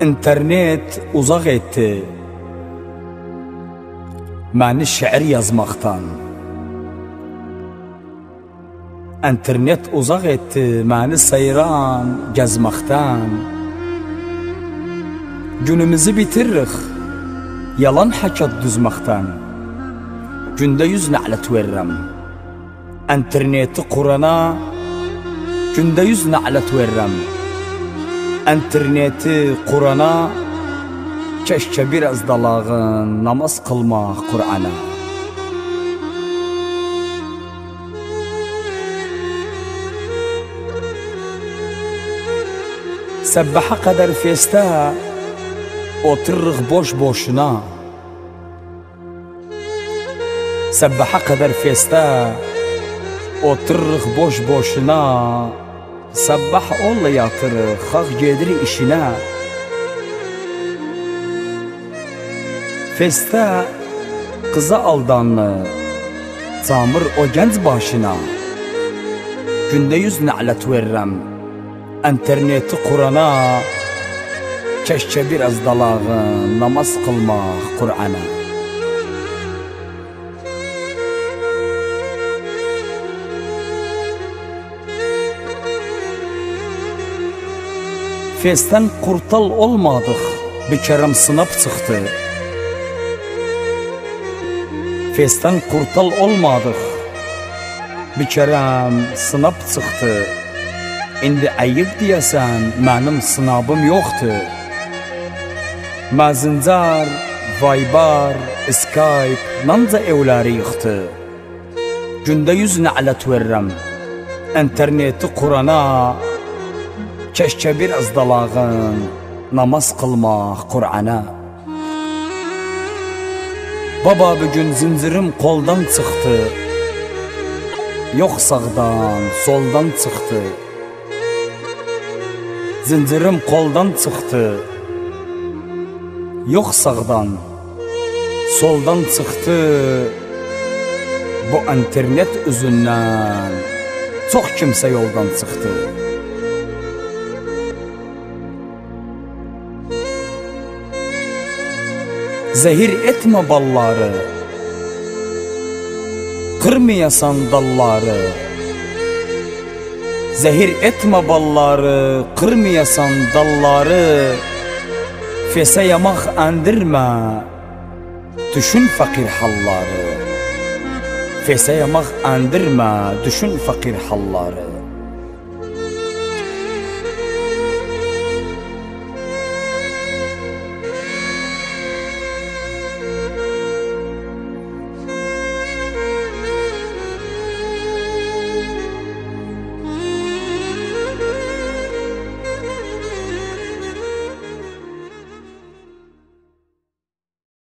internet uzak etti. Beni şiir yazmaktan. İnternet uzak etti beni seyran gezmaktan. Günümüzü bitiririk yalan hakat düzmaktan. Günde yüz nalet veririm. İnterneti kurana günde yüz nalet veririm enterneti Kur'an'a Keşke biraz dalağın namaz kılma Kur'an'a. Sebbaha kadar feste Oturırık boş boşuna. Sebbaha kadar feste Oturırık boş boşuna. Səbbah olla yatırıq, xalq gedir işinə. Festə qıza aldanlı Camır o gənc başına. Gündə yüz nə'lət verirəm İnterneti qurana. Keşke biraz dalağın namaz qılmaq Qur'ana Festten kurtal olmadık Bir kerem sınap çıktı Festten kurtal olmadık Bir kerem sınap çıktı İndi ayıp diyesen Mənim sınabım yoktu Mazincar, Viber, Skype Nanca evləri yıxdı. Gündə yüz nə'lət verirəm İnterneti qurana Keşke biraz dalağın namaz qılmaq Qur'ana. Baba bugün zincirim qoldan çıxdı. Yox sağdan, soldan çıxdı. Zincirim qoldan çıxdı. Yox sağdan, soldan çıxdı. Bu internet üzündən Çox kimsə yoldan çıxdı Zehir etme balları. Kırmayasan dalları. Zehir etme balları Kırmayasan dalları. Fese yamak endirme. Düşün fakir halları. Fese yamak endirme Düşün fakir halları